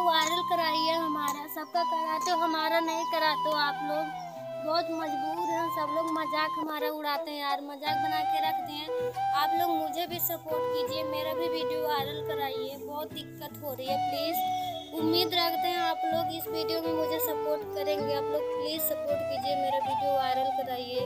Viral कराइए हमारा, सबका कराते हो हमारा नहीं कराते हो आप लोग बहुत मजबूर हैं, सब लोग मज़ाक हमारा उड़ाते हैं यार, मज़ाक बना के रखते हैं। आप लोग मुझे भी सपोर्ट कीजिए, मेरा भी वीडियो वायरल कराइए, बहुत दिक्कत हो रही है प्लीज़ उम्मीद रखते हैं आप लोग इस वीडियो में मुझे सपोर्ट करेंगे, आप लोग प्लीज़ सपोर्ट कीजिए, मेरा वीडियो वायरल कराइए।